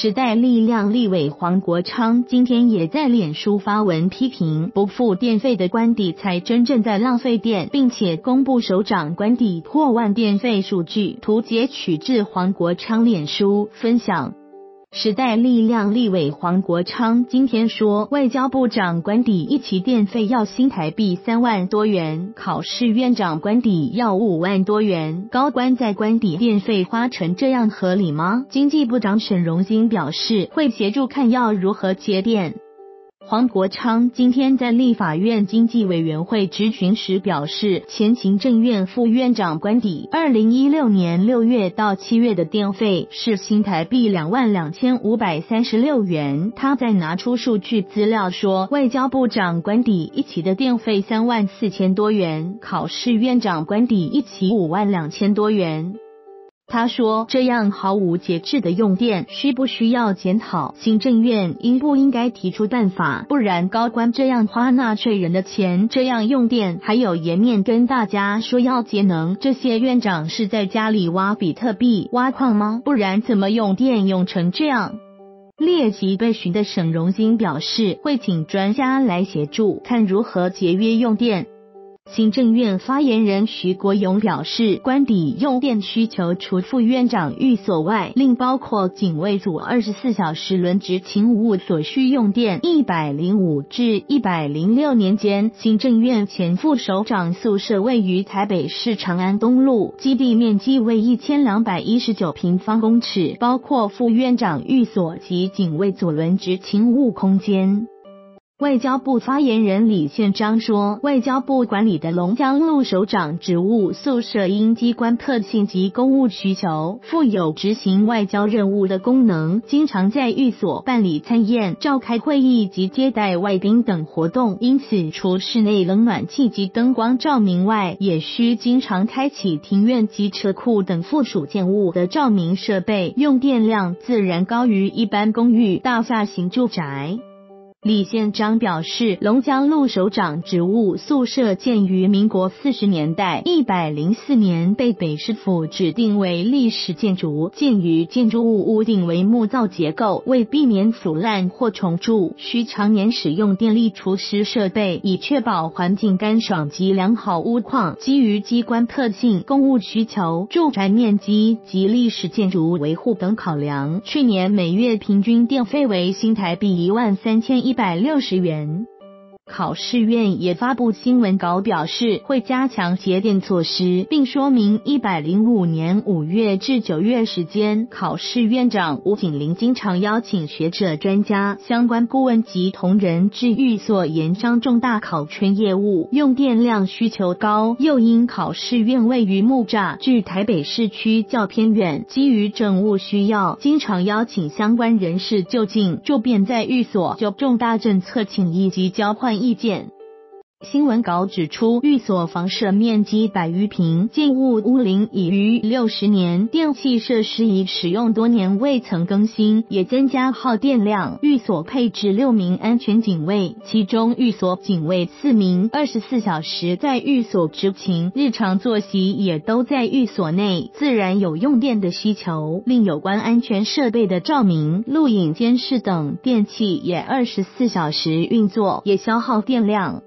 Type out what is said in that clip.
时代力量立委黄国昌今天也在脸书发文批评，不付电费的官邸才真正在浪费电，并且公布首长官邸破万电费数据，图截取至黄国昌脸书分享。时代力量立委黄国昌今天说，外交部长官邸一期电费要新台币三万多元，考试院长官邸要五万多元，高官在官邸电费花成这样合理吗？经济部长沈荣津表示，会协助看要如何节电。黄国昌今天在立法院经济委员会质询时表示，前行政院副院长官邸二零一六年六月到七月的电费是新台币两万两千五百三十六元。他在拿出数据资料说，外交部长官邸一期的电费三万四千多元，考试院长官邸一期五万两千多元。他说：“这样毫无节制的用电，需不需要检讨？行政院应不应该提出办法？不然高官这样花纳税人的钱，这样用电，还有颜面跟大家说要节能？这些院长是在家里挖比特币、挖矿吗？不然怎么用电用成这样？”列席被询的沈荣金表示，会请专家来协助，看如何节约用电。行政院发言人徐国勇表示，官邸用电需求除副院长寓所外，另包括警卫组二十四小时轮值勤务所需用电。一百零五至一百零六年间，行政院前副首长宿舍位于台北市长安东路，基地面积为一千两百一十九平方公尺，包括副院长寓所及警卫组轮值勤务空间。外交部发言人李宪章说，外交部管理的龙江路首长职务宿舍因机关特性及公务需求，负有执行外交任务的功能，经常在寓所办理参宴、召开会议及接待外宾等活动。因此，除室内冷暖气及灯光照明外，也需经常开启庭院及车库等附属建物的照明设备，用电量自然高于一般公寓大厦型住宅。李宪章表示，龙江路首长职务宿舍建于民国四十年代，一百零四年被北市府指定为历史建筑。建于建筑物屋顶为木造结构，为避免腐烂或重蛀，需常年使用电力除湿设备，以确保环境干爽及良好屋况。基于机关特性、公务需求、住宅面积及历史建筑维护等考量，去年每月平均电费为新台币一万三千一百六十元。考试院也发布新闻稿表示，会加强节电措施，并说明一百零五年五月至九月时间，考试院长吴景林经常邀请学者、专家、相关顾问及同仁至寓所研商重大考圈业务，用电量需求高。又因考试院位于木栅，距台北市区较偏远，基于政务需要，经常邀请相关人士就近，就便在寓所就重大政策请意及交换。意见。新闻稿指出，寓所房舍面积百余平，建物屋龄已逾六十年，电器设施已使用多年未曾更新，也增加耗电量。寓所配置六名安全警卫，其中寓所警卫四名，二十四小时在寓所执勤，日常作息也都在寓所内，自然有用电的需求。另有关安全设备的照明、录影、监视等电器也二十四小时运作，也消耗电量。